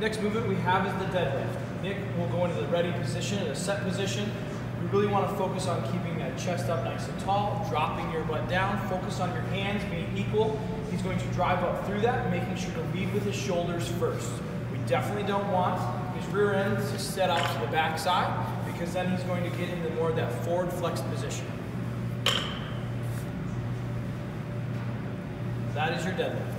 Next movement we have is the deadlift. Nick will go into the ready position, the a set position. We really want to focus on keeping that chest up nice and tall, dropping your butt down, focus on your hands being equal. He's going to drive up through that, making sure to lead with his shoulders first. We definitely don't want his rear end to set out to the back side because then he's going to get into more of that forward flexed position. That is your deadlift.